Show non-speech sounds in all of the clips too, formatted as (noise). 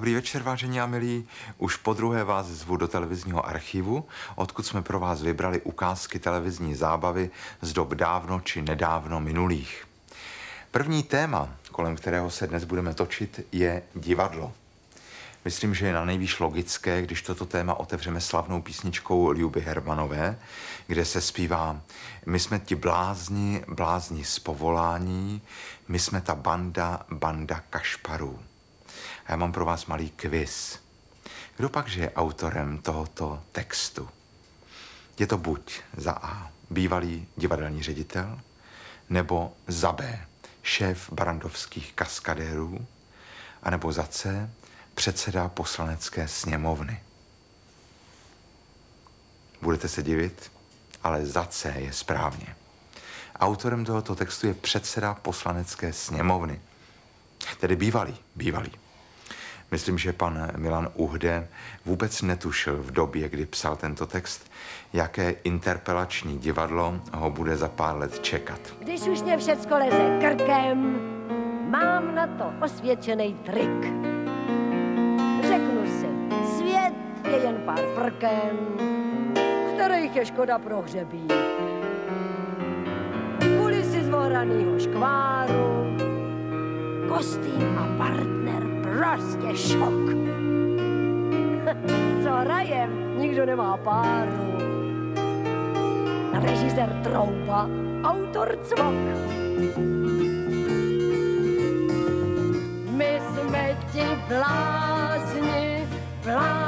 Dobrý večer, vážení a milí. Už po druhé vás zvu do televizního archivu, odkud jsme pro vás vybrali ukázky televizní zábavy z dob dávno či nedávno minulých. První téma, kolem kterého se dnes budeme točit, je divadlo. Myslím, že je na nejvýš logické, když toto téma otevřeme slavnou písničkou Ljuby Hermanové, kde se zpívá My jsme ti blázni, blázni z povolání, my jsme ta banda, banda kašparů. Já mám pro vás malý quiz. Kdo pak je autorem tohoto textu? Je to buď za A bývalý divadelní ředitel, nebo za B šéf barandovských kaskadérů, anebo za C předseda poslanecké sněmovny. Budete se divit, ale za C je správně. Autorem tohoto textu je předseda poslanecké sněmovny, tedy bývalý, bývalý. Myslím, že pan Milan Uhde vůbec netušil v době, kdy psal tento text, jaké interpelační divadlo ho bude za pár let čekat. Když už mě všecko leze krkem, mám na to osvědčený trik. Řeknu si, svět je jen pár prken, kterých je škoda prohřebí. Kulisy zvoranýho škváru, kostým a partner prostě šok. (laughs) Co hrajem, nikdo nemá páru. Režisér Trouba, autor Cvok. My jsme ti blázni, blázni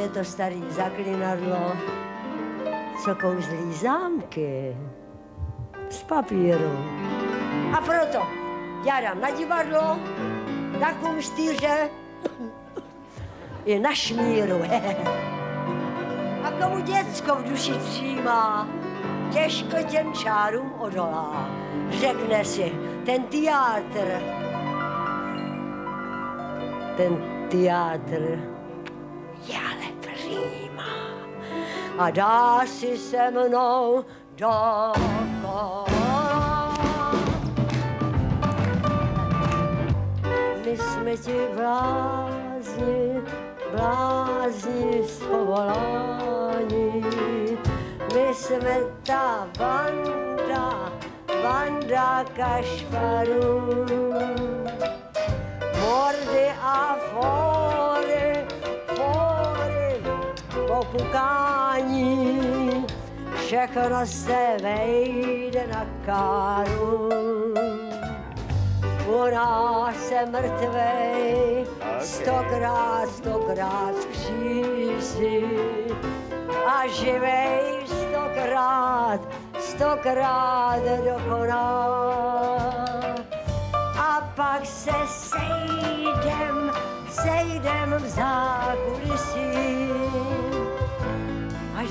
je to starý zaklinadlo, co kouzlí zámky z papíru. A proto já dám na divadlo, na kumstýře i na šmíru. (laughs) A komu děcko v duši přijímá, těžko těm čárům odolá. Řekne si, ten teátr, ten teátr A dá si se mnou do. My jsme ti blázni, blázni z povolání. My jsme ta banda, banda kašparů. Mordy a fóry, popukání. Všechno se vejde na káru. U nás se mrtvej stokrát, stokrát kříží a živej stokrát, stokrát dokoná. A pak se sejdem, sejdem v zákulisí,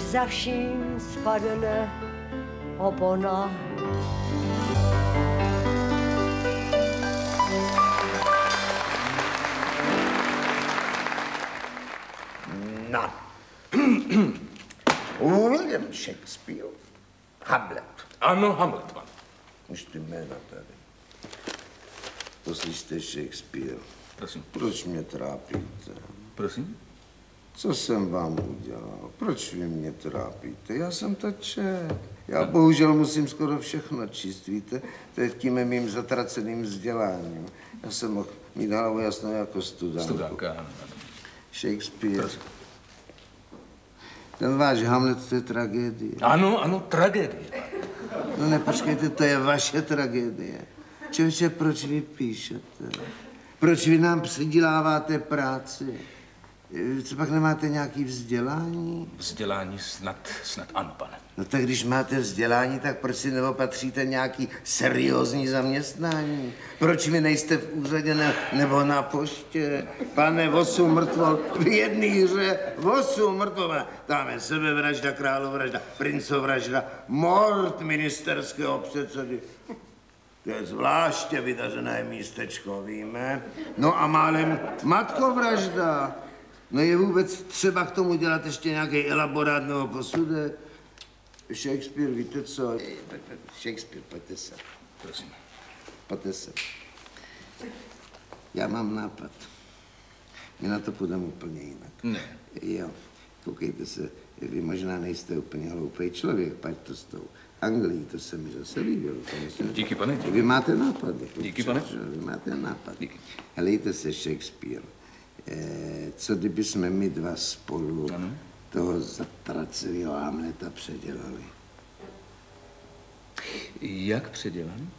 za vším spadne opona. No. (clears throat) William Shakespeare. Hamlet. Ano, Hamlet, pan. Už ty jména tady. Poslíšte Shakespeare. Prosím. Proč mě trápíte? Prosím? Co jsem vám udělal? Proč vy mě trápíte? Já jsem to čet. Já bohužel musím skoro všechno číst, víte? To je tím mým zatraceným vzděláním. Já jsem mohl mít hlavu jasnou jako student. Studánka, ano. Shakespeare. Prosím. Ten váš Hamlet, to je tragédie. Ano, ano, tragédie. No ne, počkejte, to je vaše tragédie. Čověče, proč vy píšete? Proč vy nám přiděláváte práci? Eh, Co pak nemáte nějaký vzdělání? Vzdělání snad, snad ano, pane. No tak když máte vzdělání, tak proč si neopatříte nějaký seriózní zaměstnání? Proč vy nejste v úřadě ne, nebo na poště? Pane, osm mrtvol v jedné hře, osm mrtvol. Tam je sebevražda, královražda, princovražda, mord ministerského předsedy. To je zvláště vydařené místečko, víme. No a málem matkovražda. No je vůbec třeba k tomu dělat ještě nějaký elaborát nebo posudek? Shakespeare, víte co? Shakespeare, pojďte se. Prosím. Pojďte se. Já mám nápad. My na to půjdeme úplně jinak. Ne. Jo, koukejte se, vy možná nejste úplně hloupý člověk, pať to s tou Anglií, to se mi zase líbilo. Myslím, Díky, pane. Vy máte nápad. Díky, pane. Vy máte nápad. Díky. Helejte se, Shakespeare. Eh, co kdyby jsme my dva spolu Ano. toho zatraceného Hamleta předělali? Jak předělám?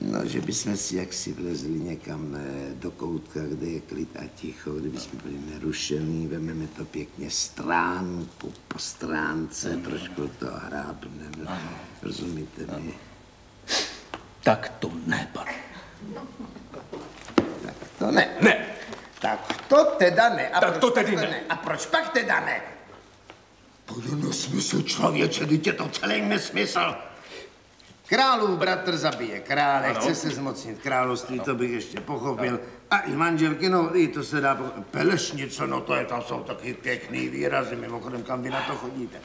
No, že bychom si jaksi vlezli někam eh, do koutka, kde je klid a ticho, kde bychom byli nerušený, vememe to pěkně stránku po stránce, trošku to hrábneme. Rozumíte mi? Tak to ne, pane. Tak to ne. Ne. Tak to teda ne. A Tak proč to pak tedy ne. A proč pak teda ne? To je nesmysl, člověče, teď je to celý nesmysl. Králův bratr zabije krále, Ano. chce se zmocnit království, to bych ještě pochopil. A i manželky, no i to se dá. Pelešnice, no to je, tam jsou taky pěkný výrazy, mimochodem, kam vy na to chodíte.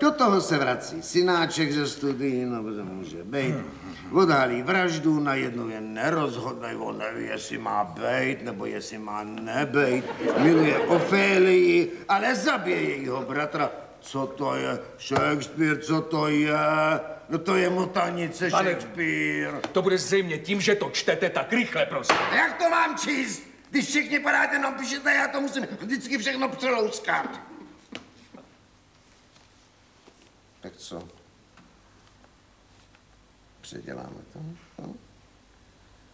Do toho se vrací synáček ze studií, no to může být. Odhalí vraždu, najednou je nerozhodnej, on neví, jestli má být, nebo jestli má nebejt. Miluje Ofélii, ale zabije jejího bratra. Co to je? Shakespeare, co to je? No to je motanice Pane- Shakespeare. To bude zřejmě tím, že to čtete tak rychle, prosím. A jak to mám číst? Když všichni podáte jenom píšete, já to musím vždycky všechno přelouskat. Tak co? Předěláme to? No?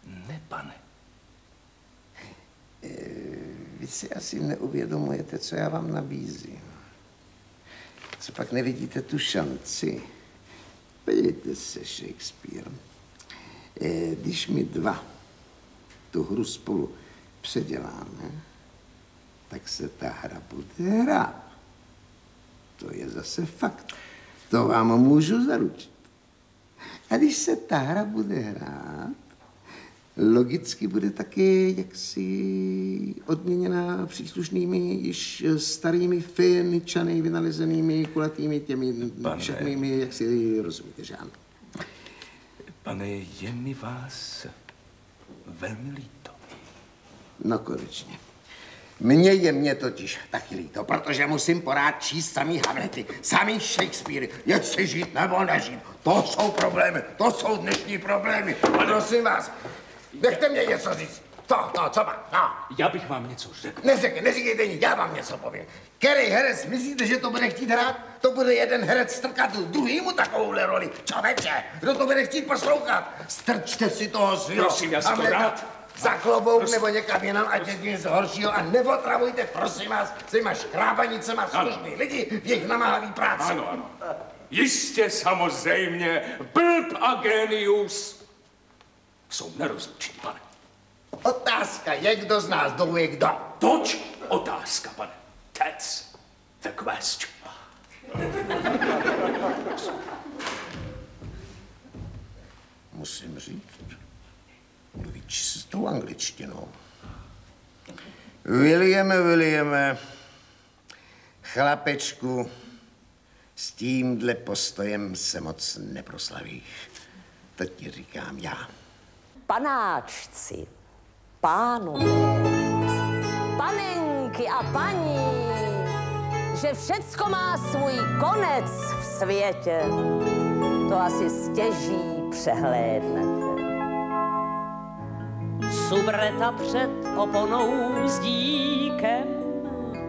Ne, pane. Vy si asi neuvědomujete, co já vám nabízím. Co pak nevidíte tu šanci? Podívejte se, Shakespeare. Eh, Když my dva tu hru spolu předěláme, tak se ta hra bude hrát. To je zase fakt. To vám můžu zaručit. A když se ta hra bude hrát, logicky bude taky jaksi odměněna příslušnými již starými finičany vynalezenými kulatými těmi Pane. všechnými, jak si rozumíte, že ano. Pane, je mi vás velmi líto. No konečně. Mně je mě totiž taky líto, protože musím porád číst samý Hamlety, samý Shakespeare, jestli žít nebo nežít. To jsou problémy, to jsou dnešní problémy. Prosím vás, nechte mě něco říct. To, to, co má, no. Já bych vám něco řekl. Neřekne, neříkejte nic, já vám něco povím. Který herec, myslíte, že to bude chtít hrát? To bude jeden herec strkat druhýmu takovouhle roli. Čověče, kdo to bude chtít poslouchat? Strčte si toho svého Prosím, já si to rád. Za klobouk nebo někam jinam, ať je nic horšího a neotravujte, prosím vás, s těma škrábanicema slušný lidi v jejich namáhavý práci. Ano, ano. Jistě, samozřejmě, blb a genius jsou nerozluční, pane. Otázka je, kdo z nás dvou je kdo. Toč otázka, pane. That's the question. Musím říct, mluví čistou angličtinou. Williame, Williame, chlapečku, S tímhle postojem se moc neproslavíš. To ti říkám já. panáčci, pánové, panenky a paní, že všecko má svůj konec v světě, to asi stěží přehlédnete. Subreta před oponou s díkem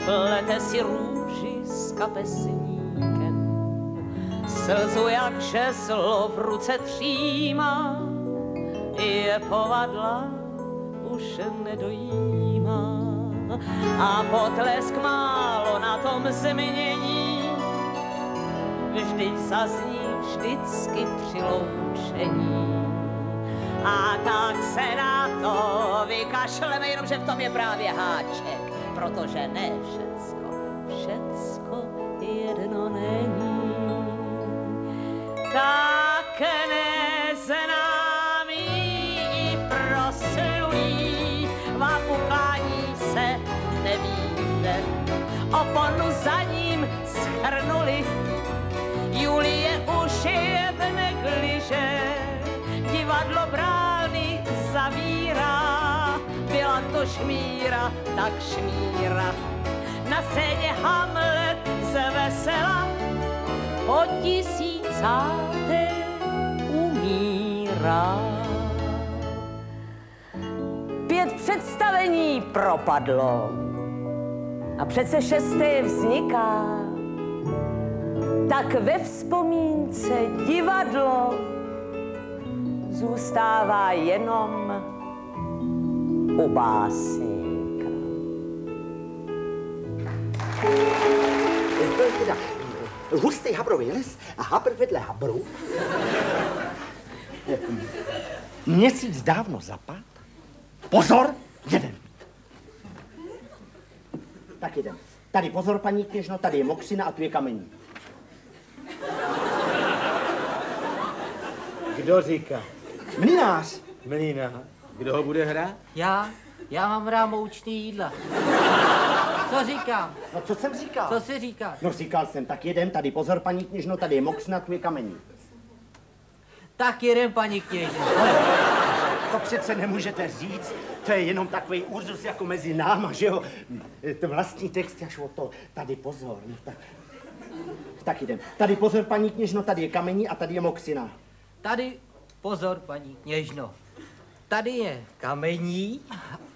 plete si růži s kapesníkem. Slzu jak žezlo v ruce třímá, je povadla už nedojímá. A potlesk málo na tom změní, vždyť zazní vždycky při loučení. A tak se na to vykašleme, jenomže v tom je právě háček, protože ne všecko, všecko jedno není. Tak neznámý to šmíra, tak šmíra. Na scéně Hamlet se vesela, po tisícáté umírá. Pět představení propadlo a přece šesté vzniká. Tak ve vzpomínce divadlo zůstává jenom u básníka. To je teda hustý habrový les a habr vedle habru. Měsíc dávno zapad. Pozor, jeden. Tak jeden. Tady pozor, paní kněžno, tady je mokřina a tu je kamení. Kdo říká? Mlinář. Mlína. Kdo ho bude hrát? Já? Já mám rád moučný jídla. Co říkám? No co jsem říkal? Co si říkáš? No říkal jsem, tak jeden, tady pozor, paní kněžno, tady je mokřina, tu je kamení. Tak jeden, paní kněžno. To přece nemůžete říct, to je jenom takový úzus jako mezi náma, že jo? To vlastní text až o to, tady pozor. No, tak, tak jdem. Tady pozor, paní kněžno, tady je kamení a tady je mokřina. Tady, pozor, paní kněžno. Tady je kamení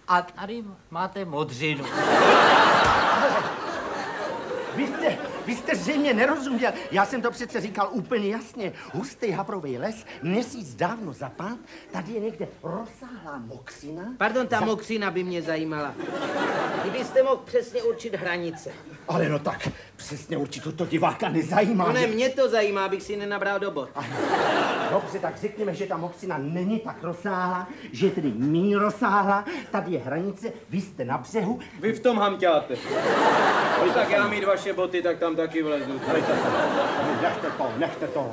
a tady máte modřinu. Vy jste, vy jste zřejmě nerozuměl. Já jsem to přece říkal úplně jasně. Hustý habrový les, měsíc dávno zapad, tady je někde rozsáhlá mokřina. Pardon, ta Za- mokřina by mě zajímala. Kdybyste mohl přesně určit hranice. Ale no tak, přesně určitě to diváka nezajímá. No ne, že- mě to zajímá, abych si nenabral do bod. Dobře, tak řekněme, že ta mokřina není tak rozsáhlá, že je tedy méně rozsáhlá. Tady je hranice, vy jste na břehu. Vy v tom hamťáte. Ale tak já mít vaše boty, tak tam taky vlezu. Nechte to, nechte to.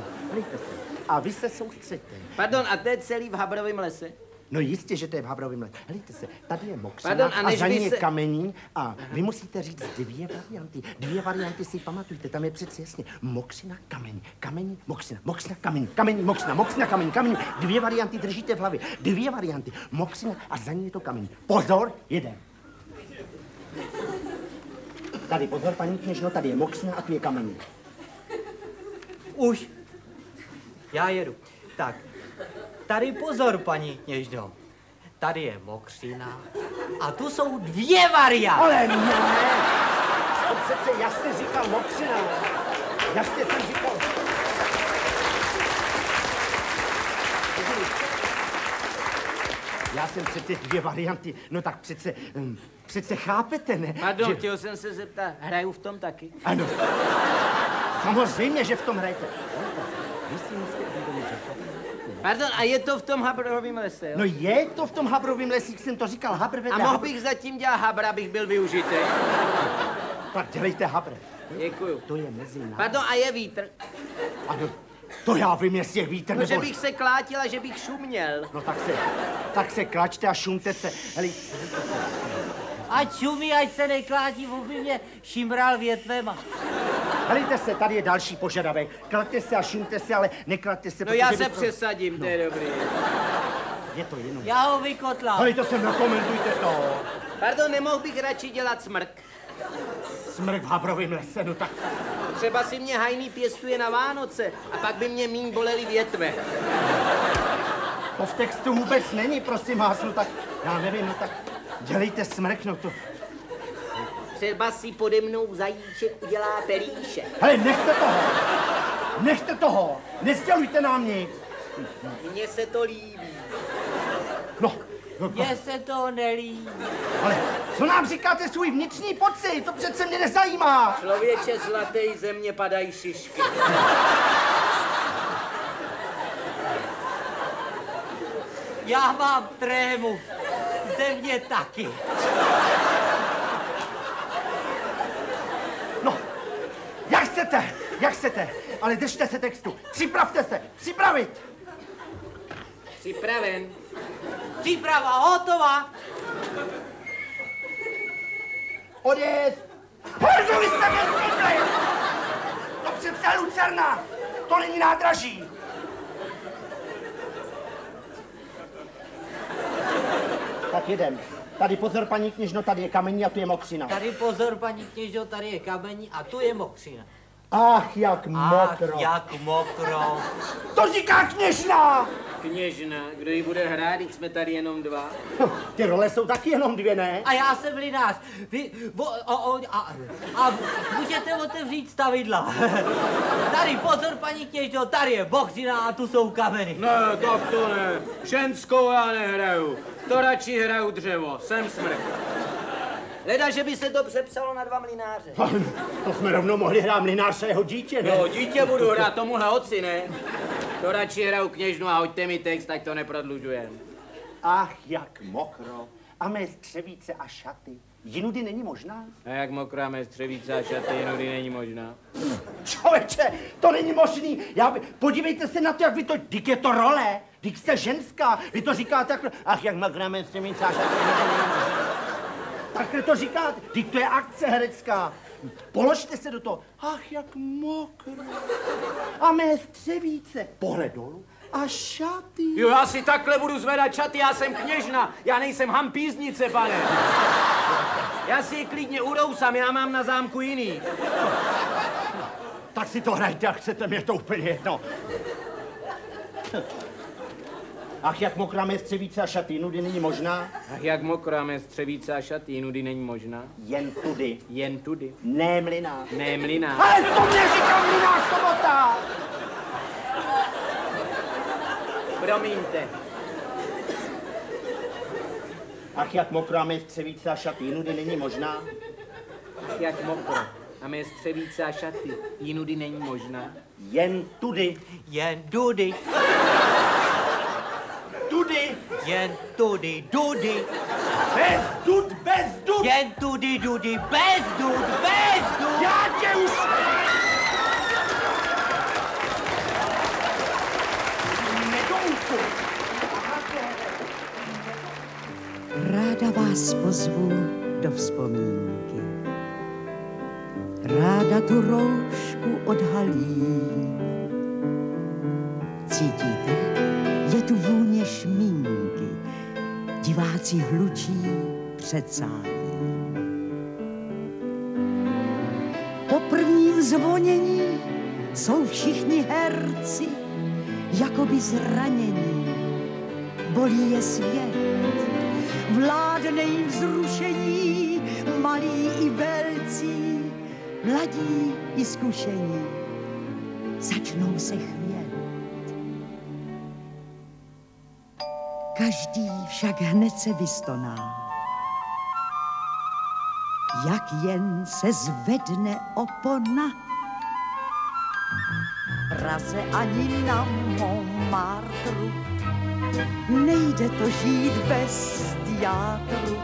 A vy se soustřeďte. Pardon, a to je celý v Habrovém lese? No jistě, že to je v Habrovém lese. Hlejte se, tady je mokřina Pardon, a a, za ní je se- kamení a vy musíte říct dvě varianty. Dvě varianty si pamatujte, tam je přece jasně. Mokřina, kamení, kamení, mokřina, mokřina, kamení, kamení, mokřina, mokřina, kamení, kamení. Dvě varianty držíte v hlavě. Dvě varianty. Mokřina a za ní je to kamení. Pozor, jeden. Tady pozor, paní kněžno, tady je mokřina a tu je kamení. Už. Já jedu. Tak, tady pozor, paní kněžno. Tady je mokřina a tu jsou dvě varianty. Ale ne! To přece jasně říkal mokřina. Jasně jsem říkal. Já jsem přece dvě varianty, no tak přece, hm, přece chápete, ne? Pardon, že... chtěl jsem se zeptat, hraju v tom taky? Ano. Samozřejmě, že v tom hrajete. Vy si Pardon, a je to v tom Habrovém lese, jo? No je to v tom habrovém lesík, jsem to říkal, habr vedle a mohl habr. bych zatím dělat Habra, abych byl využitý. Tak dělejte habr. Děkuju. To je mezi námi. Pardon, a je vítr? Ano, to já vím, jestli je vítr No, že nebo... bych se klátil a že bych šuměl. No tak se, tak se klačte a šumte se. Hele, Ať šumí, ať se neklátí, aby mě šimral větvema. Helejte se, tady je další požadavek. Klaďte se a šumte se, ale neklaďte se. No já se vy- přesadím, to je dobrý. Je to jenom. Já ho vykotlám. Helejte se, nekomentujte to. Pardon, nemohl bych radši dělat smrk. Smrk v Habrovém lese, no tak Třeba si mě hajný pěstuje na Vánoce a pak by mě míň bolely větve. to v textu vůbec není, prosím vás, no tak já nevím, no tak dělejte smrk, to. Třeba si pode mnou zajíček udělá pelíše. Hele, nechte toho! Nechte toho! Nezdělujte nám nic! Mně se to líbí. No, no, no Mně se to nelíbí. ale co nám říkáte svůj vnitřní pocit? To přece mě nezajímá! Člověče zlatý země padají šišky. Já mám trému. Ze mě taky. No, jak chcete, jak chcete, ale držte se textu. Připravte se, připravit! Připraven. Příprava hotová. Odjezd! Herzu, vy jste mě! To přece Lucerna! To není nádraží! Tak jedem. Tady pozor, paní kněžno, tady je kamení a tu je mokřina. Tady pozor, paní kněžo, tady je kamení a tu je mokřina. Ach, jak Ach, mokro. jak mokro. To říká kněžna! Kněžna, kdo ji bude hrát, když jsme tady jenom dva? (laughs) Ty role jsou taky jenom dvě, ne? A já jsem linář. Vy, o, o, o, a, a můžete otevřít stavidla. (laughs) Tady pozor, paní kněžo, tady je boxina a tu jsou kameny. Ne, tak to ne. Ženskou já nehraju. To radši hraju dřevo. Jsem smrk. Leda, že by se to přepsalo na dva mlináře. (laughs) To jsme rovnou mohli hrát mlináře jeho dítě, ne? No, dítě budu hrát tomuhle oci, ne? To radši hraju kněžnu a hoďte mi text, ať to neprodlužujem. Ach, jak mokro. A mé střevíce a šaty. Jinudy není možná? A jak mokrá mé střevíce a šaty jinudy není možná. Člověče, to není možný. Já by... Podívejte se na to, jak vy to... Dík je to role. Dík jste ženská. Vy to říkáte jako... Ach, jak mokrá mé střevíce a šaty. jinudy není možná. Takhle to říkáte. Dík to je akce herecká. Položte se do toho. Ach, jak mokro. A mé střevíce. Pohled dolů. A šaty. Jo, já si takhle budu zvedat čaty, já jsem kněžna, já nejsem hampíznice, pane. Já si je klidně urousám, já mám na zámku jiný. Tak si to hrajte, jak chcete, mě to úplně jedno. Ach, jak mokrá mé střevíce a šaty, nudy není možná. Ach, jak mokrá mé střevíce a šaty, jinudy není možná. Jen tudy, Jen tudy. ne mliná. Ne mliná. Ale to mě říkal mlinář sobota! Promiňte. Ach, jak mokrá mé střevíce a šaty, nudy není možná. Ach, jak mokro. A mé střevíce a šaty, jinudy není možná. Jen tudy, Jen dudy, tudy, jen tudy, dudy. bez dud, bez dud. Jen tudy, dudy, bez dud, bez dud. Já tě už... Ráda vás pozvu do vzpomínky. Ráda tu roušku odhalím. Cítíte? Je tu vůně šmínky. Diváci hlučí před záním. Po prvním zvonění jsou všichni herci, jakoby zranění. Bolí je svět, vládne jim vzrušení, malí i velcí, mladí i zkušení, začnou se chvět. Každý však hned se vystoná, jak jen se zvedne opona. Praze ani na Montmartru nejde to žít bez teátru.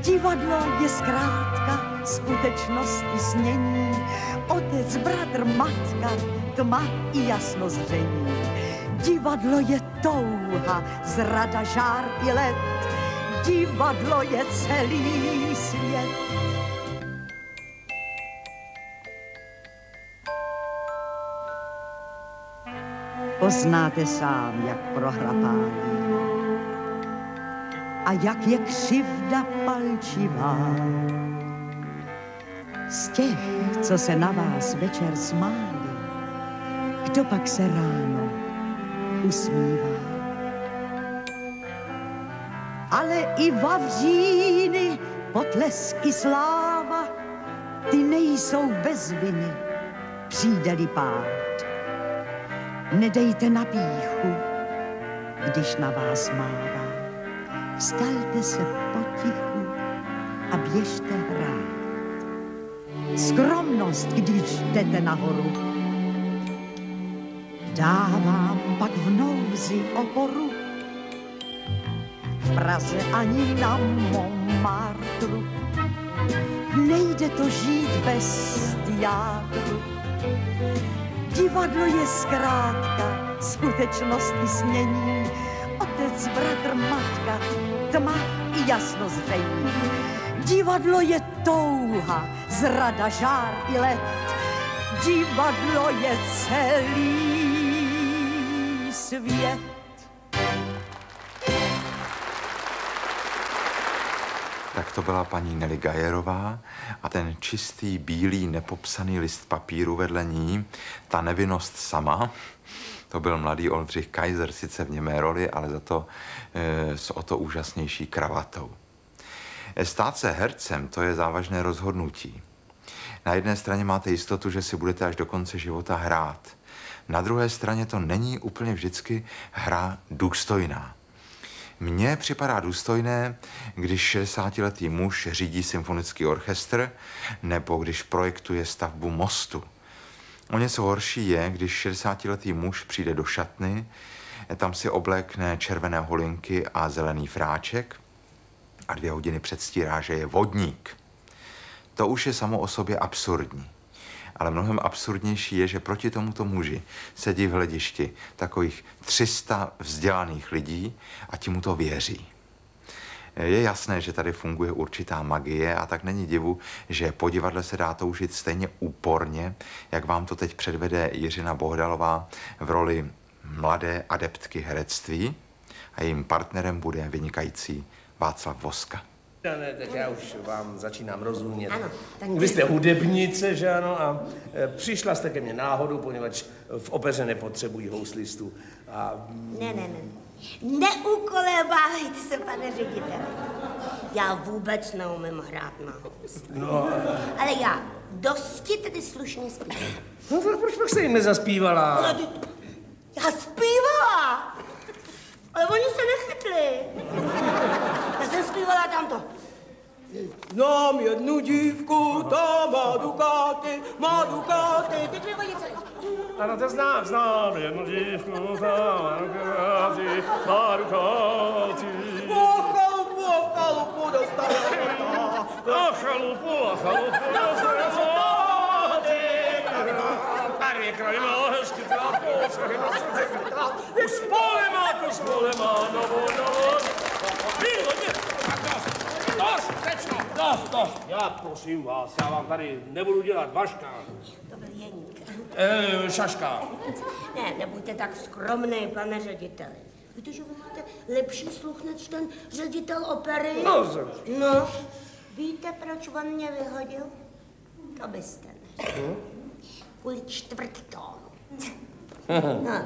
Divadlo je zkrátka skutečnost i snění. Otec, bratr, matka, tma i jasno zření. Divadlo je touha, zrada žár i let. Divadlo je celý svět. Poznáte sám, jak prohrapání a jak je křivda palčivá. Z těch, co se na vás večer smáli, kdo pak se ráno usmívá. Ale i vavříny, potlesk i sláva, ty nejsou bez viny, přijde-li pád. Nedejte na píchu, když na vás mává. Vstalte se potichu a běžte hrát. Skromnost, když jdete nahoru, dávám pak v nouzi oporu. V Praze ani na Montmartru nejde to žít bez teátru. Divadlo je zkrátka skutečnost i snění. Otec, bratr, matka, tma i jasno zřejmě. Divadlo je touha, zrada, žár i let. Divadlo je celý svět. Tak to byla paní Nelly Gajerová a ten čistý, bílý, nepopsaný list papíru vedle ní, ta nevinnost sama, to byl mladý Oldřich Kaiser, sice v němé roli, ale za to e, s o to úžasnější kravatou. E, stát se hercem, to je závažné rozhodnutí. Na jedné straně máte jistotu, že si budete až do konce života hrát. Na druhé straně to není úplně vždycky hra důstojná. Mně připadá důstojné, když 60-letý muž řídí symfonický orchestr nebo když projektuje stavbu mostu. O něco horší je, když 60-letý muž přijde do šatny, tam si oblékne červené holinky a zelený fráček a dvě hodiny předstírá, že je vodník. To už je samo o sobě absurdní. Ale mnohem absurdnější je, že proti tomuto muži sedí v hledišti takových 300 vzdělaných lidí a ti mu to věří. Je jasné, že tady funguje určitá magie a tak není divu, že po divadle se dá toužit stejně úporně, jak vám to teď předvede Jiřina Bohdalová v roli mladé adeptky herectví a jejím partnerem bude vynikající Václav Voska. Ne, ne, tak já už vám začínám rozumět. Ano, tak Vy jste hudebnice, že ano, a e, přišla jste ke mně náhodou, poněvadž v opeře nepotřebují houslistu. A Ne, ne, ne. Neukolébávejte se, pane řediteli. Já vůbec neumím hrát na housle. no, Ale já dosti tedy slušně zpívám. no tak proč pak jste jim nezaspívala? Já zpívala! Ale oni se nechytli. Já jsem zpívala tamto. Znám jednu dívku, ta má dukáty, má dukáty. Ty dvě vodice. Ano, to znám, znám jednu dívku, ta má rukáty, má rukáty. Po chalupu, po chalupu dostane A chalupu, a chalupu, dostane Tady kraj má hezky trávku, Už spole má, to spole má, novo. Výhodně, tak dost, tečno, dost, dost. Já prosím vás, já vám tady nebudu dělat vaška. To byl Jeník. Eh, šaška. Ne, nebuďte tak skromný, pane řediteli. Víte, že vy máte lepší sluch než ten ředitel opery? No, za- No, víte, proč on mě vyhodil? To byste neřekl. Kvůli čtvrttónu. (laughs) No,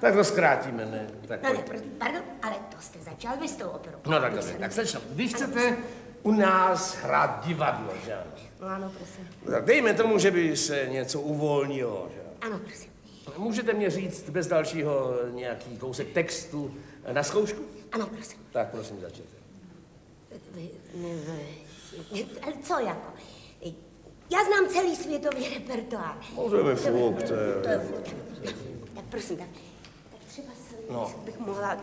Tak to zkrátíme, ne? Tak no ne, pardon, ale to jste začal vy s tou operou. No tak dobře, tak slečno, vy chcete u nás hrát divadlo, že ano? No ano, prosím. No Tak dejme tomu, že by se něco uvolnilo, že ano? Ano, prosím. Můžete mě říct bez dalšího nějaký kousek textu na zkoušku? Ano, prosím. Tak prosím, začněte. Vy, ne, vy, ale co jako? Já znám celý světový repertoár. Můžeme fuk, to je... Tak, prosím, tak, tak třeba se, No. bych mohla,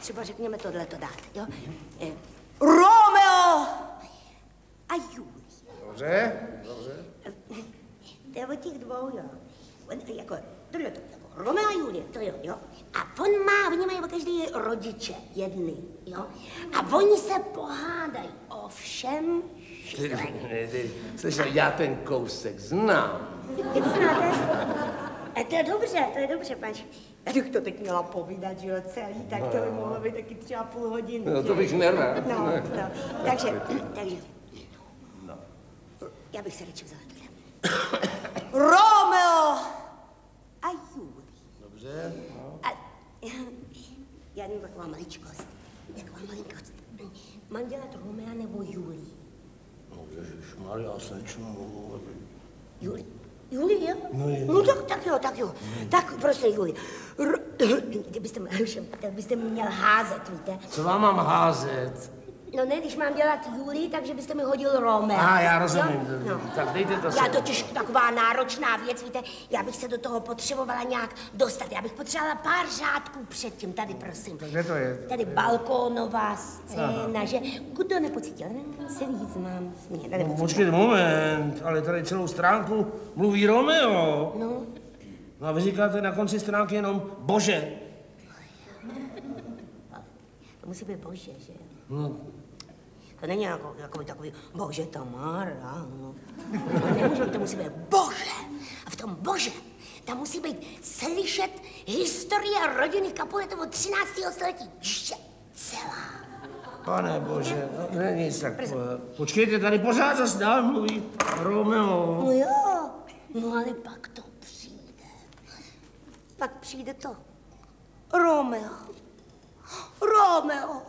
třeba řekněme tohle to dát, jo? Eh, Romeo a Julie. Dobře, dobře. To je o těch dvou, jo. On, jako, tohle to, jako Romeo a Julie, to jo, jo. A on má, oni mají každý rodiče, jedny, jo. A oni se pohádají o všem slyšel, já ten kousek znám. Jak znáte? E, to je dobře, to je dobře, pan, Já bych to teď měla povídat, že jo, celý, tak to by mohlo být taky třeba půl hodiny. No, to bych nerad. No, no. (laughs) Takže, takže. Já bych se radši vzala takhle. Romeo a Julie. Dobře. A, já nevím, taková maličkost. Taková malinkost. Mám dělat Romea nebo Julii? No, ježišmarja, slečno. Juli. Juli, jo? No, je. no tak, tak jo, tak jo. Tak prosím, Juli. R- (clears throat) kdybyste, tak byste mi měl házet, víte? Co vám mám házet? No ne, když mám dělat Juli, takže byste mi hodil Romea. A já rozumím. Jo? No. Tak dejte to Já sem. totiž taková náročná věc, víte, já bych se do toho potřebovala nějak dostat. Já bych potřebovala pár řádků předtím, tady prosím. Kde to je? Tady balkónová scéna, že kdo nepocítil, ne, se víc mám. No, počkejte moment, ale tady celou stránku mluví Romeo. No. No a vy říkáte na konci stránky jenom bože. To musí být bože, že jo? No, To není jako, jako takový, bože Tamara, no. To nemůže být, to musí být bože. A v tom bože, tam musí být slyšet historie rodiny Capuleto od 13. století. Ještě celá. pane bože, no, ne nic tak. po- Počkejte, tady pořád zase dál mluví Romeo. No jo, no ale pak to přijde. Pak přijde to. Romeo. Romeo.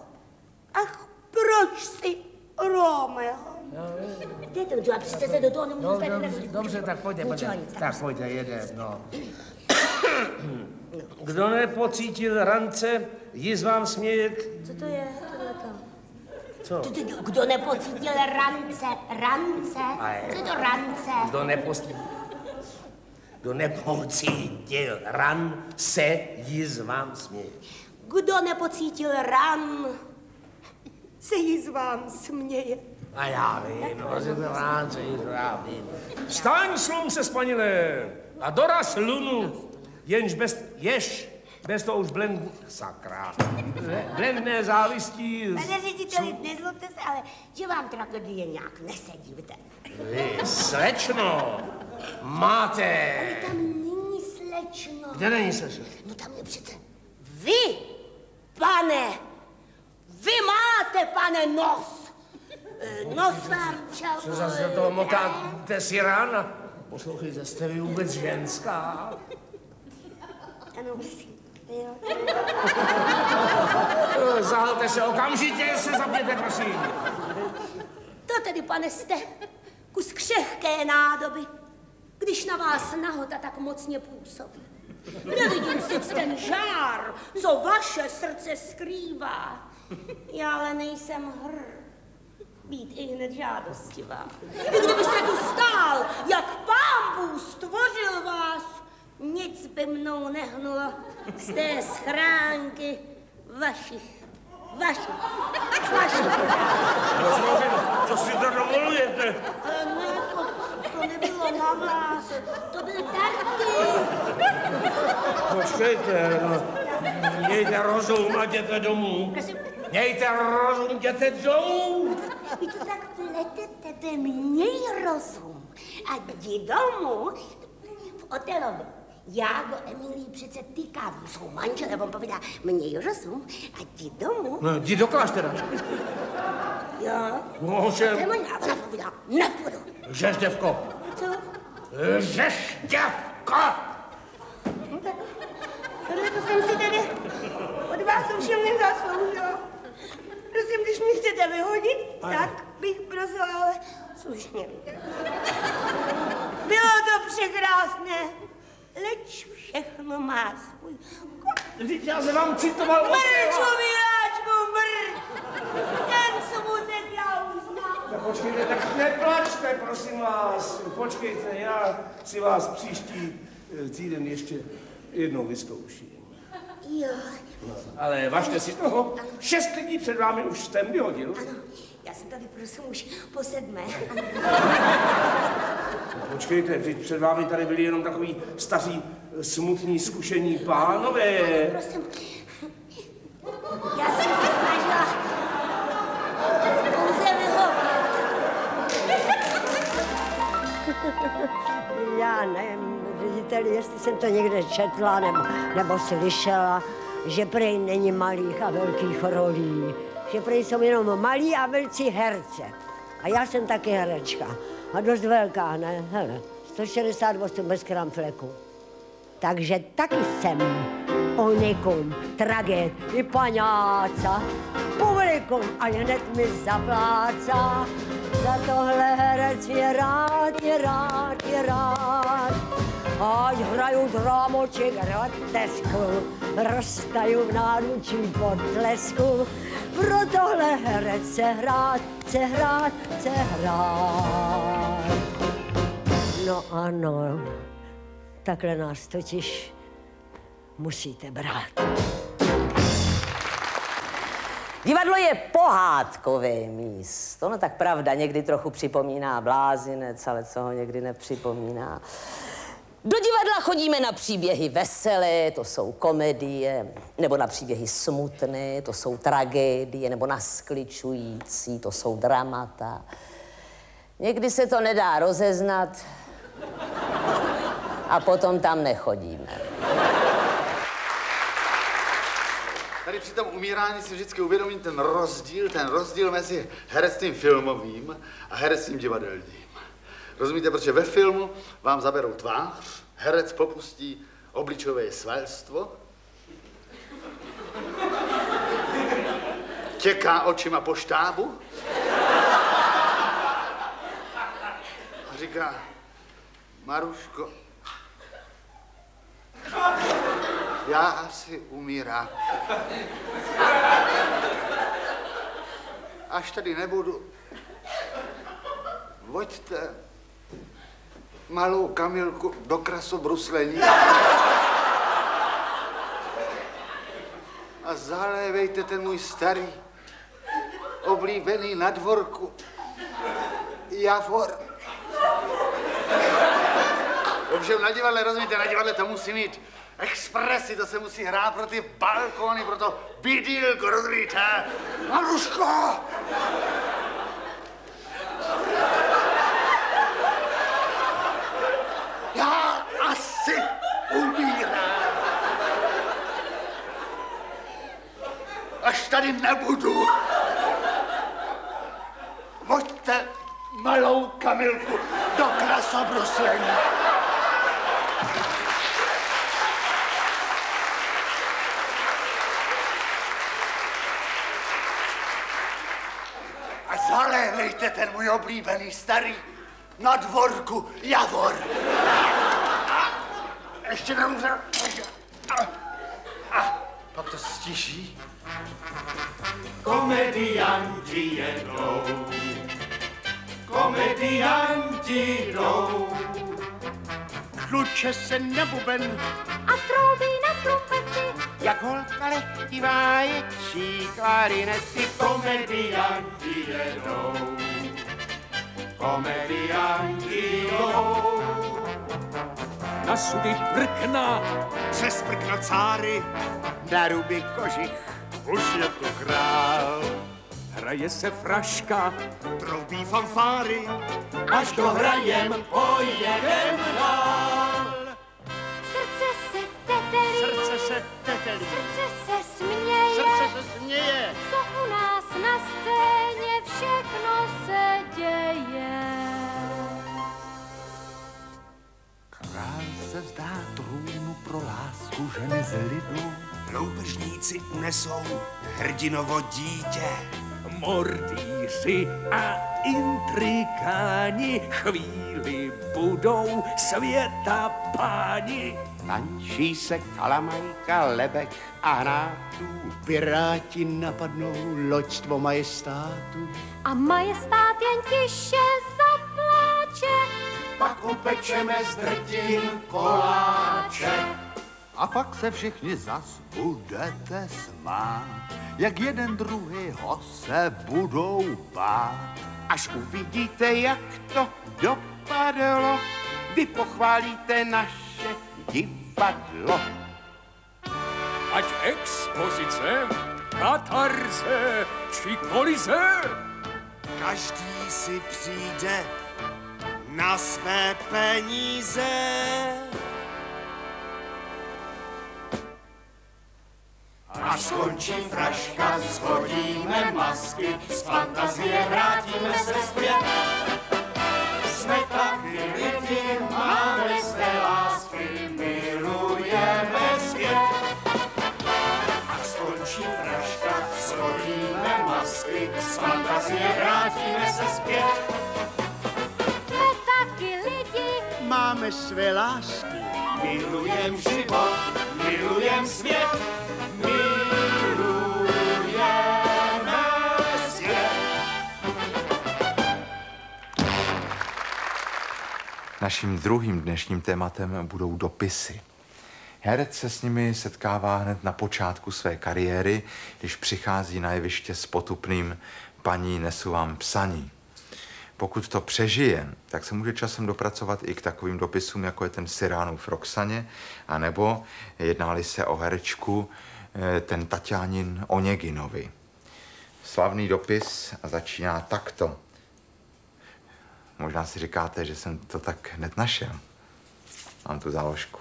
Ach, proč jsi Romeo? Dejte, to, a přijďte se do toho, nemůžu No, tady dobře, dobře, tak pojďte, pojďte. Tak pojďte, jedem, no. (coughs) Kdo nepocítil rance, jiz vám směje... Co to je? Co? Kdo nepocítil rance, rance, co je to rance? Kdo nepocítil... Kdo nepocítil ran, se jiz vám směje. Kdo nepocítil ran, se jí z vám směje. A já vím, no, že to rance, já vím. Vstaň, slunce spanilé, a doraz lunu, jenž bez, jež, bez toho už blend, sakra, blendné závistí. Pane řediteli, nezlobte se, ale že vám tragédie nějak nesedí, víte? Vy, slečno, máte. Tam není slečno. Kde není slečno? No tam je přece vy, pane. Vy máte, pane, nos. Eh, Nos vám čau. Co zase do toho motáte si rána? Poslouchejte, jste vy vůbec ženská? Ano, prosím. Eh, Zahalte se okamžitě, se zapněte, prosím. To tedy, pane, jste kus křehké nádoby, když na vás nahota tak mocně působí. Nevidím sic ten žár, co vaše srdce skrývá. Já ale nejsem hr. Být i hned žádostivá. I kdybyste tu stál, jak pán Bůh stvořil vás, nic by mnou nehnulo z té schránky vašich, vašich, vašich. Rozumím, co si to dovolujete? Ne, to, to nebylo na vás, to byl taky. Počkejte, no. Mějte rozum a jděte domů. Prosím, Mějte rozum, jděte domů. vy to tak pletete, to je měj rozum. A jdi domů v Otelovi. Jágo Emilii přece týká, jsou manželé, on povídá, měj rozum a jdi domů. No, jdi do kláštera. Jo. No, že... a ona povídá, nepůjdu. Žeš, děvko. Co? Žeš, děvko. No tak, tohle to jsem si tedy od vás ovšem nezasloužila. Prosím, když mě chcete vyhodit, tak bych prosila, ale slušně. Bylo to překrásné, leč všechno má svůj Vždyť já jsem vám citoval... Brr, čuvíráčku, brr! Ten smutek já už znám. Tak počkejte, tak neplačte, prosím vás. Počkejte, já si vás příští eh, týden ještě jednou vyzkouším. Jo, No, ale važte si toho, šest lidí před vámi už jsem vyhodil. ano, já jsem tady prosím už po sedmé. Počkejte, vždyť před vámi tady byli jenom takový staří, eh, smutní, zkušení pánové. Prosím, já jsem se snažila pouze vyhovět. Já nevím, vyprávěli, jestli jsem to někde četla nebo, nebo slyšela, že prej není malých a velkých rolí, že prej jsou jenom malí a velcí herce. A já jsem taky herečka. A dost velká, ne? Hele, 168 bez kramfleku. Takže taky jsem onikum, traget i paňáca. Publikum a hned mi zapláca. Za tohle herec je rád, je rád, je rád. Ať hraju drámu či grotesku, roztaju v náručí potlesku. Pro tohle herec se hrát, se hrát, se hrát. No ano, takhle nás totiž musíte brát. Divadlo je pohádkové místo. No tak pravda, někdy trochu připomíná blázinec, ale co ho někdy nepřipomíná. Do divadla chodíme na příběhy veselé, to jsou komedie, nebo na příběhy smutné, to jsou tragédie, nebo na skličující, to jsou dramata. Někdy se to nedá rozeznat a potom tam nechodíme. Tady při tom umírání si vždycky uvědomím ten rozdíl, ten rozdíl mezi herectvím filmovým a herectvím divadelním. Rozumíte, protože ve filmu vám zaberou tvář, herec popustí obličové svalstvo, těká očima po štábu a říká, Maruško, já asi umírám. Až tady nebudu, voďte malou Kamilku do krasobruslení a zalévejte ten můj starý, oblíbený na dvorku Javor. Ovšem na divadle, rozumíte, na divadle to musí mít expresy, to se musí hrát pro ty balkony, pro to bydýlko, rozumíte? Maruško! Já asi umírám. Až tady nebudu. Voďte malou Kamilku do krasobruslení. A zalévejte ten můj oblíbený starý na dvorku Javor. A ještě neumřel. A, a pak to stiší. Komedianti jednou, komedianti jdou. Tluče se na buben, a troubí na trumpety. jak holka lehtivá ječí klarinety. Komedianti jedou, komedianti jdou. Na sudy prkna, Přes prkna cáry, na ruby kožich, už je tu král. hraje se fraška, Troubí fanfáry, až dohrajem pojedem dál. Srdce se tetelí, srdce se tetelí, srdce se směje. srdce se směje. Na scéně všechno se děje. Král se vzdá trůnu pro lásku ženy z lidu. Loupežníci unesou hrdinovo dítě. Mordíři a intrikáni chvíli budou světa páni. Tančí se kalamajka, lebek a hrátů. Piráti napadnou loďstvo majestátu. A majestát jen tiše zapláče. Pak upečeme z drtin koláče. A pak se všichni zas budete smát, jak jeden druhýho se budou bát. Až uvidíte, jak to dopadlo, vy pochválíte naše divadlo. Ať expozice, katarze či kolize, Každý si přijde na své peníze. Skončí fraška, shodíme masky, z fantazie vrátíme se zpět. Jsme taky lidi, máme své lásky, milujeme svět. A skončí fraška, shodíme masky, z fantazie vrátíme se zpět. Jsme taky lidi, Máme své lásky, milujem život, milujem svět. Naším druhým dnešním tématem budou dopisy. Herec se s nimi setkává hned na počátku své kariéry, když přichází na jeviště s potupným paní nesu vám psaní. Pokud to přežije, tak se může časem dopracovat i k takovým dopisům, jako je ten Siránův Roxaně, anebo jednáli se o herečku, ten Tatianin Oněginovi. Slavný dopis a začíná takto. Možná si říkáte, že jsem to tak hned našel. Mám tu záložku.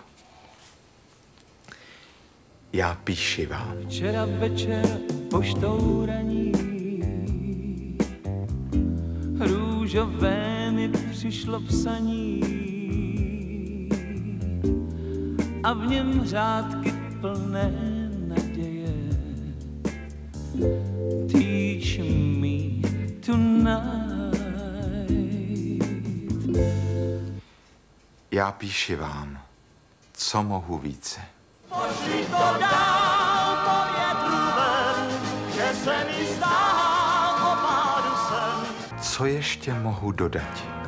Já píši vám. Včera večer poštou raní Růžové mi přišlo psaní A v něm řádky plné Já píši vám, co mohu více. Pošli to dál po větrům, že se mi zdá opádu jsem. Co ještě mohu dodat?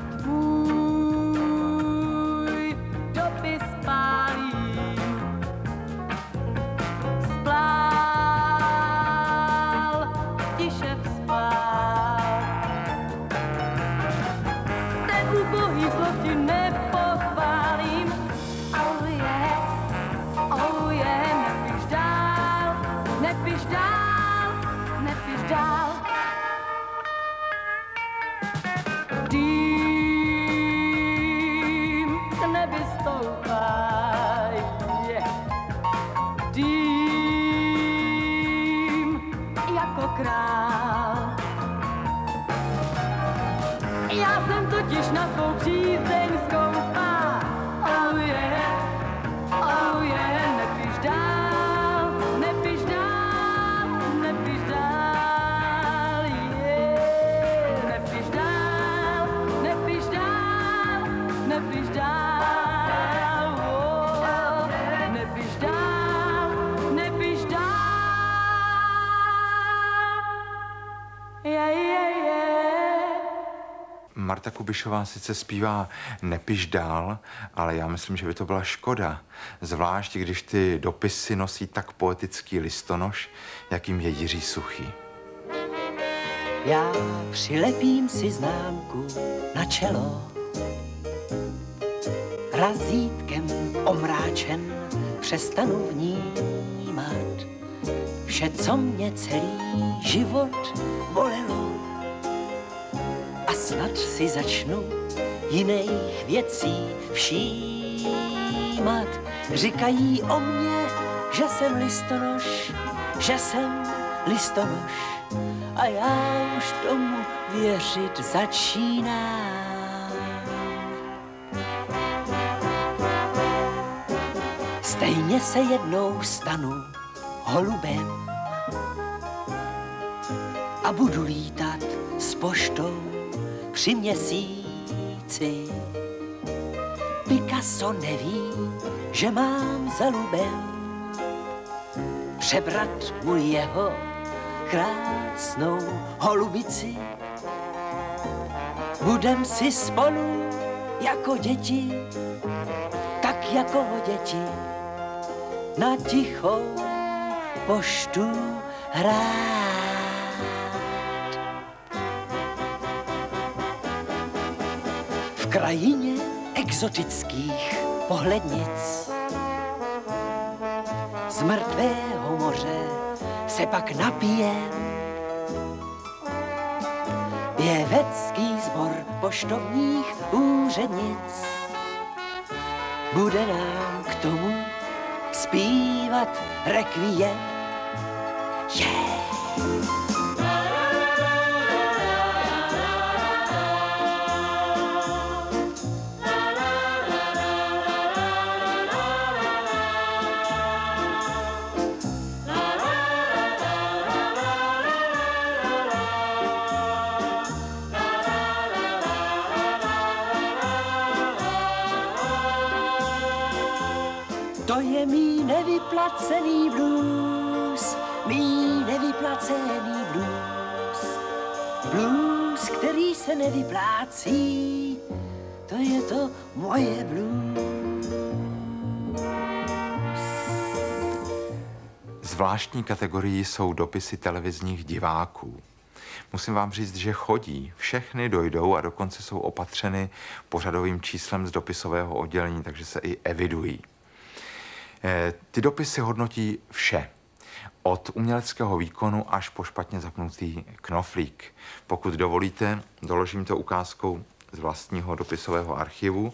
Kubišová sice zpívá Nepiš dál, ale já myslím, že by to byla škoda. Zvlášť, když ty dopisy nosí tak poetický listonoš, jakým je Jiří Suchý. Já přilepím si známku na čelo. Razítkem omráčen přestanu vnímat vše, co mě celý život bolelo. Snad si začnu jiných věcí všímat. Říkají o mně, že jsem listonoš, že jsem listonoš. A já už tomu věřit začínám. Stejně se jednou stanu holubem a budu lítat s poštou při měsíci. Picasso neví, že mám za lubem přebrat mu jeho krásnou holubici. Budem si spolu jako děti, tak jako děti, na tichou poštu hrát. Krajině exotických pohlednic z mrtvého moře se pak napijem. Pěvecký sbor poštovních úřednic bude nám k tomu zpívat rekviem. To nevyplacený blues, mý nevyplacený blues. Blues, který se nevyplácí, to je to moje blues. Zvláštní kategorií jsou dopisy televizních diváků. Musím vám říct, že chodí. Všechny dojdou a dokonce jsou opatřeny pořadovým číslem z dopisového oddělení, takže se i evidují. Eh, Ty dopisy hodnotí vše. Od uměleckého výkonu až po špatně zapnutý knoflík. Pokud dovolíte, doložím to ukázkou z vlastního dopisového archivu.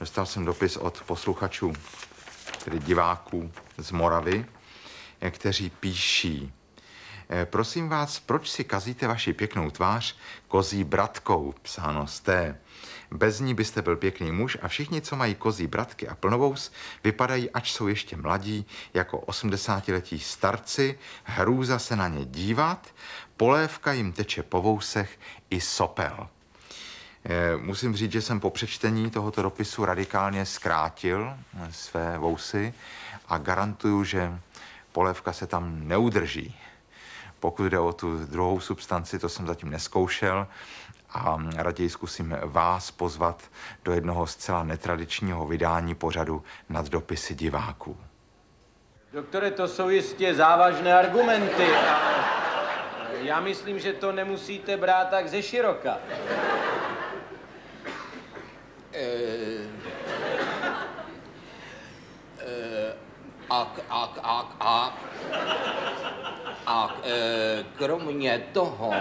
Dostal jsem dopis od posluchačů, tedy diváků z Moravy, eh, kteří píší. "Eh, Prosím vás, proč si kazíte vaši pěknou tvář kozí bratkou, psáno té. Bez ní byste byl pěkný muž a všichni, co mají kozí bratky a plnovous, vypadají, ač jsou ještě mladí, jako 80-letí starci, hrůza se na ně dívat, polévka jim teče po vousech i sopel. Eh, Musím říct, že jsem po přečtení tohoto dopisu radikálně zkrátil eh, své vousy a garantuju, že polévka se tam neudrží. Pokud jde o tu druhou substanci, to jsem zatím neskoušel a raději zkusím vás pozvat do jednoho zcela netradičního vydání pořadu nad dopisy diváků. Doktore, to jsou jistě závažné argumenty, ale já myslím, že to nemusíte brát tak ze široka. Eh, eh, ak, ak, ak, ak. A eh, kromě toho,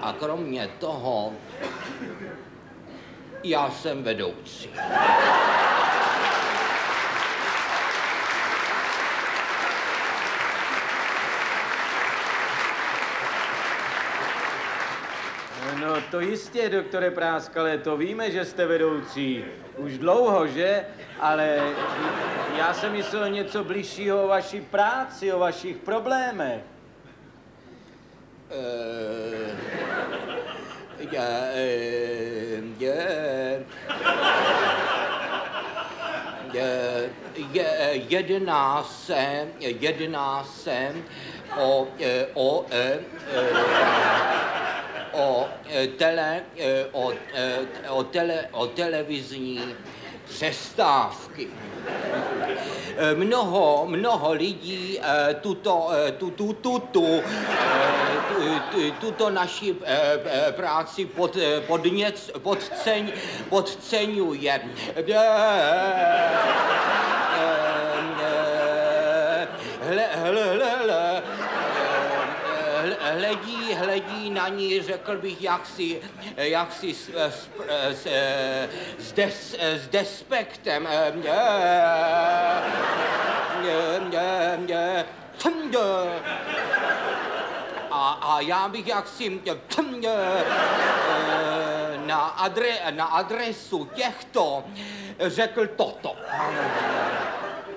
a kromě toho, já jsem vedoucí. No to jistě, doktore Práskale, to víme, že jste vedoucí. Už dlouho, že? Ale já jsem myslel něco bližšího o vaší práci, o vašich problémech. Eh, je, eh, je, je, je, jedná se, jedná se o, eh, o, eh, eh, o eh, tele, eh, o, eh, o, tele, o televizní přestávky. Mnoho, mnoho lidí tuto, tu, tu, tu, tu, tu, tu, tuto naši práci pod, podněc, podceň, podceňuje. Hledí, na ní, řekl bych, jaksi, jaksi s, s, s, s, des, s despektem. Eh, A, a já bych jaksi eh, na, adre, na adresu těchto řekl toto.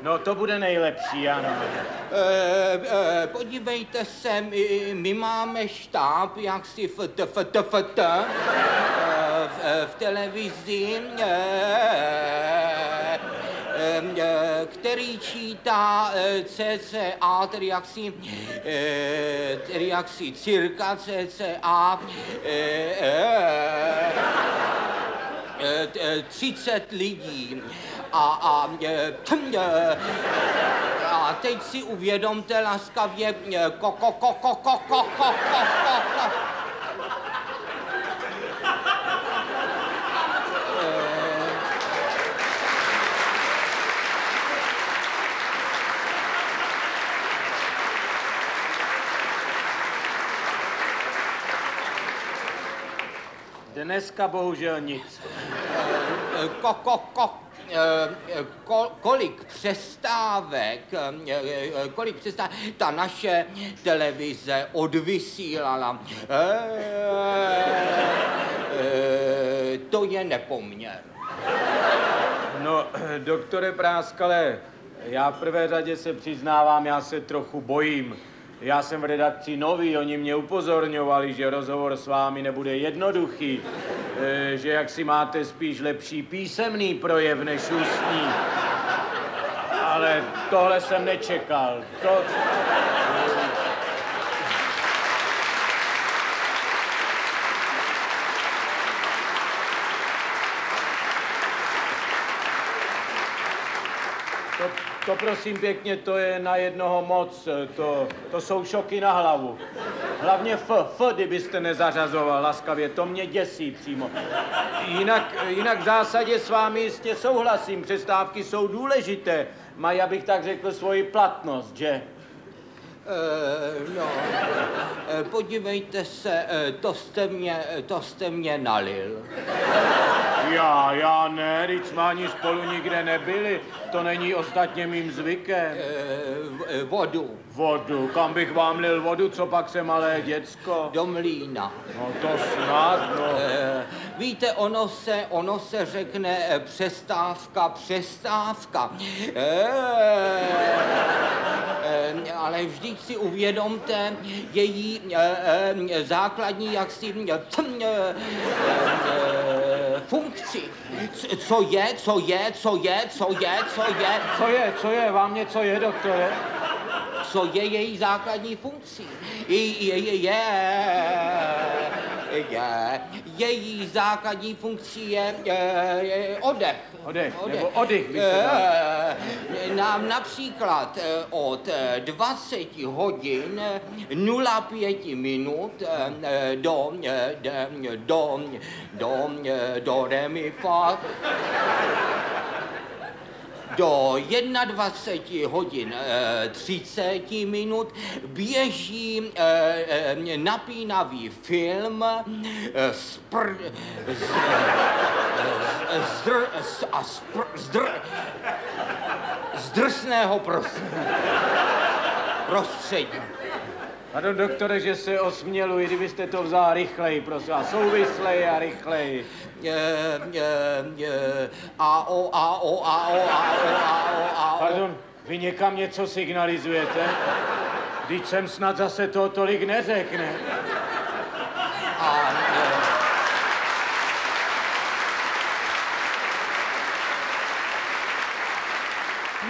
No to bude nejlepší, ano. E, e, podívejte se, my, my máme štáb, jak si ft, t, ft, t, eh, v, v televizi, který čítá CCA, tedy jaksi, e, tedy jaksi cirka CCA, e, e, 30 lidí. A, a, eh, tm, eh, a teď si uvědomte laskavě, eh, ko, ko, ko, ko, ko, ko, ko, ko, ko. Dneska bohužel nic. ko, ko, eh, ko, kolik přestávek, eh, eh, kolik přestávek ta naše televize odvysílala. Eh, To je nepoměr. No, doktore Práskale, já v prvé řadě se přiznávám, já se trochu bojím. Já jsem v redakci nový, oni mě upozorňovali, že rozhovor s vámi nebude jednoduchý, eh, že jak si máte spíš lepší písemný projev než ústní. Ale tohle jsem nečekal. To... To, prosím pěkně, to je na jednoho moc, to, to jsou šoky na hlavu. Hlavně F, F, kdybyste nezařazoval laskavě, to mě děsí přímo. Jinak, jinak v zásadě s vámi jistě souhlasím, přestávky jsou důležité, mají, abych tak řekl, svoji platnost, že? Eh, no, eh, podívejte se, eh, to jste mě, to jste mě nalil. Já, já ne, teď jsme ani spolu nikde nebyli. To není ostatně mým zvykem. E, vodu. Vodu? Kam bych vám lil vodu, co pak se malé děcko? Do mlína. No to snad, no. E, víte, ono se, ono se řekne eh, přestávka, přestávka. E, e, ale vždyť si uvědomte její e, e, základní jaksi e, e, e, funkci. Co je, co je, co je, co je, co je. Co je, co je, vám něco je, doktore? Co je její základní funkcí? Je, je, je, je, její základní funkcí je, je, je oddech. Oddech, nebo oddych. Eh, Nám například eh, od eh, 20 hodin eh, 05 minut eh, eh, do, eh, de- do, do, eh, do re mi fa do 21 hodin eh, 30 minut běží eh, eh, napínavý film eh, spr, eh, zdr, a spr, zdr, z drsného prostředí. Pardon, doktore, že se osměluji, kdybyste to vzal rychleji, prosím vás, souvisleji a rychleji. Je, je, je, a o, a o, a o, a o, a o, a o. Pardon, vy někam něco signalizujete? Teď jsem snad zase to tolik neřekne. A, je,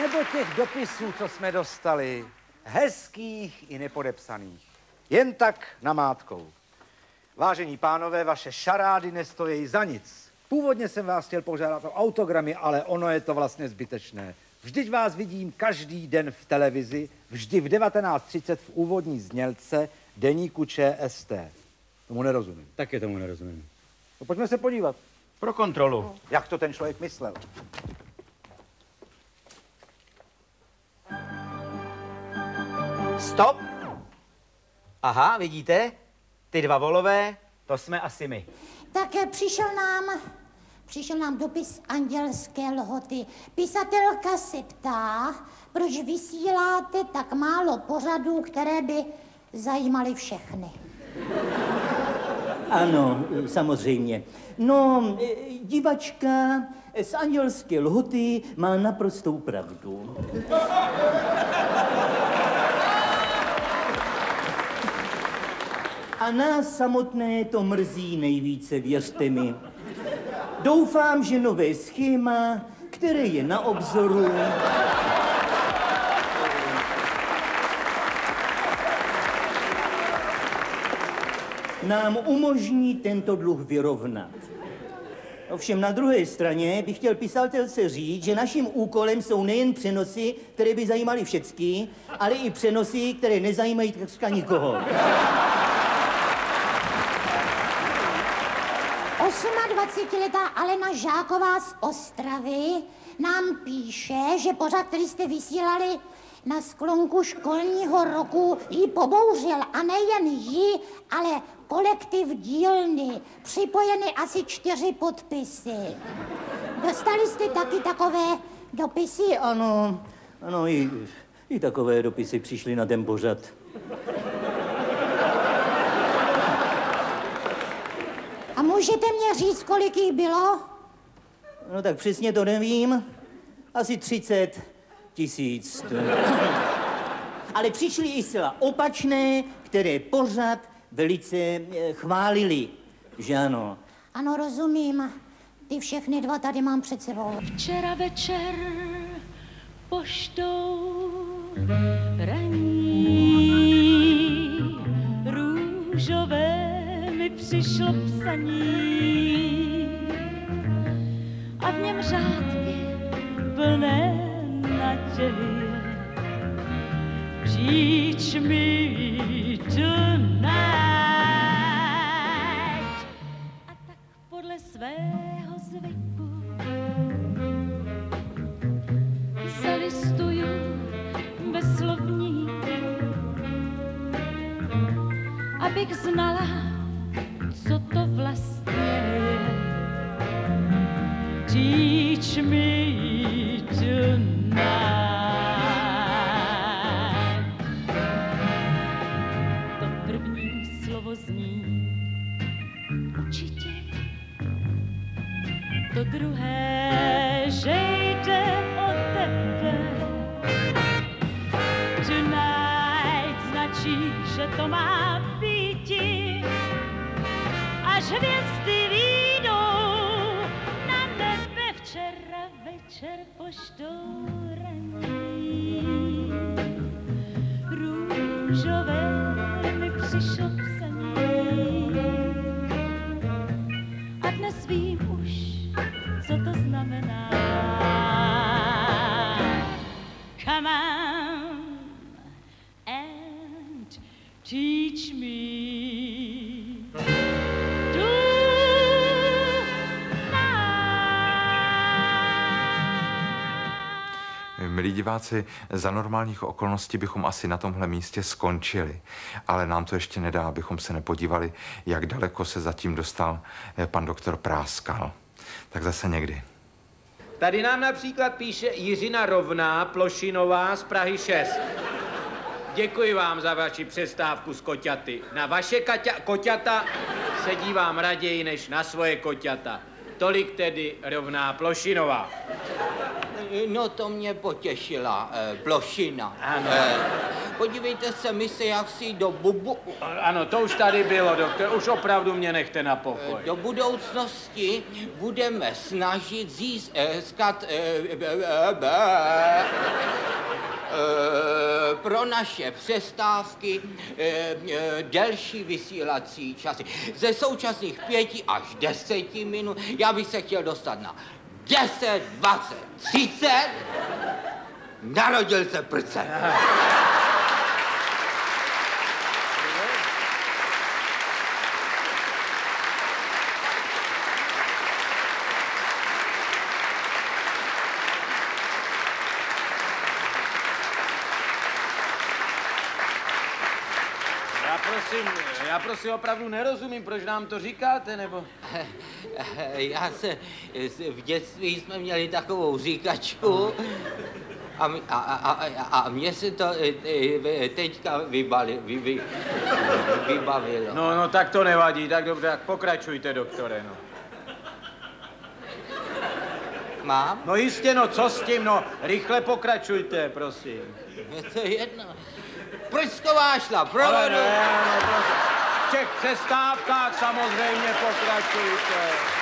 Nebo těch dopisů, co jsme dostali, hezkých i nepodepsaných. Jen tak namátkou. Vážení pánové, vaše šarády nestojí za nic. Původně jsem vás chtěl požádat o autogramy, ale ono je to vlastně zbytečné. Vždyť vás vidím každý den v televizi, vždy v 19.30 v úvodní znělce deníku ČST. Tomu nerozumím. Taky tomu nerozumím. No, pojďme se podívat. Pro kontrolu. Jak to ten člověk myslel? Stop! Aha, vidíte? Ty dva volové, to jsme asi my. Tak přišel nám, přišel nám dopis z andělské lhoty. Pisatelka se ptá, proč vysíláte tak málo pořadů, které by zajímaly všechny. Ano, samozřejmě. No, divačka z andělské lhuty má naprostou pravdu. A nás samotné to mrzí nejvíce, věřte mi. Doufám, že nové schéma, které je na obzoru, nám umožní tento dluh vyrovnat. Ovšem na druhé straně bych chtěl pisatelce říct, že naším úkolem jsou nejen přenosy, které by zajímaly všecky, ale i přenosy, které nezajímají takřka nikoho. 28-letá Alena Žáková z Ostravy nám píše, že pořad, který jste vysílali na sklonku školního roku, jí pobouřil. A nejen jí, ale kolektiv dílny. Připojeny asi čtyři podpisy. Dostali jste taky takové dopisy? Ano, ano, i, i takové dopisy přišly na ten pořad. Můžete mě říct, kolik jich bylo? No tak přesně to nevím. Asi 30 tisíc. Ale přišly i zcela opačné, které pořád velice eh, chválili. Že ano. Ano, rozumím. Ty všechny dva tady mám před sebou. Včera večer poštou raní růžové přišlo psaní a v něm řádky plné naděje. Teach me tonight. A tak podle svého zvyku zalistuju ve slovníku, abych znala, Teach me tonight. To první slovo zní určitě. To druhé, že jde o tebe. Tonight značí, že to má býti. Až hvězdy večer poštou raní. Růžové mi přišlo diváci, za normálních okolností bychom asi na tomhle místě skončili, ale nám to ještě nedá, abychom se nepodívali, jak daleko se zatím dostal eh, pan doktor Práskal. Tak zase někdy. Tady nám například píše Jiřina Rovná, Plošinová z Prahy 6. Děkuji vám za vaši přestávku s koťaty. Na vaše kaťa, koťata se dívám raději než na svoje koťata. Tolik tedy Rovná Plošinová. No to mě potěšila, eh, plošina. Ano. Eh, podívejte se, my se jaksi do bubu... Ano, to už tady bylo, doktor. Už opravdu mě nechte na pokoj. Do budoucnosti budeme snažit získat eh, eh, eh, eh, pro naše přestávky eh, eh, delší vysílací časy. Ze současných pěti až deseti minut já bych se chtěl dostat na 10, 20, 30. Narodil se prce. Já prosím, já prosím opravdu nerozumím, proč nám to říkáte, nebo... (laughs) Já se, v dětství jsme měli takovou říkačku a, a, a, a, a mně se to eh, eh, teďka vybali, vy, vy, vybavilo. No, no, tak to nevadí, tak dobře, tak pokračujte, doktore, no. Mám? No jistě, no, co s tím, no, rychle pokračujte, prosím. (laughs) Je to jedno. Prsková šla, Ale provedu. ne, no, prosím. Těch přestávkách samozřejmě pokračujte.